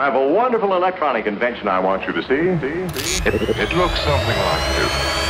I have a wonderful electronic invention I want you to see. see, see. It, it looks something like this.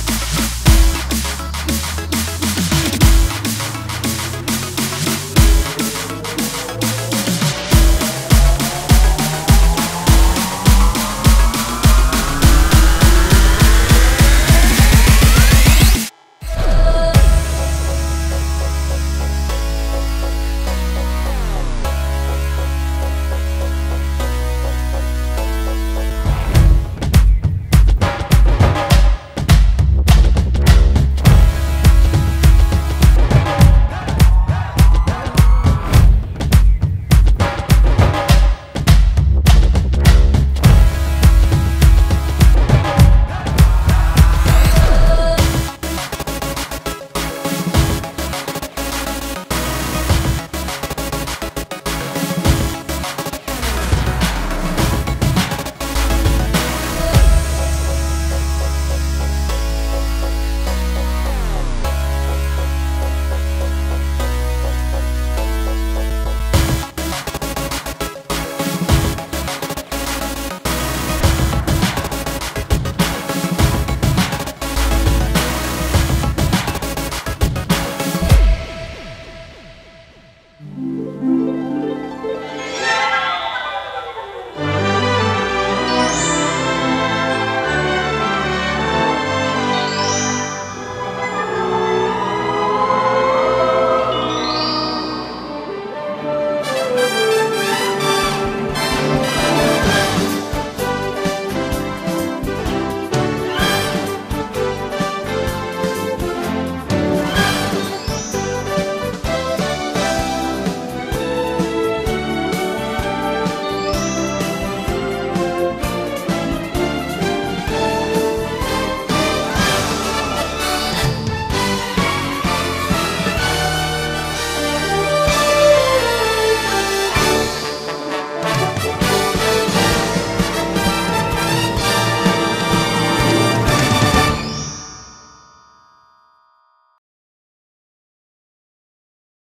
Mm-hmm.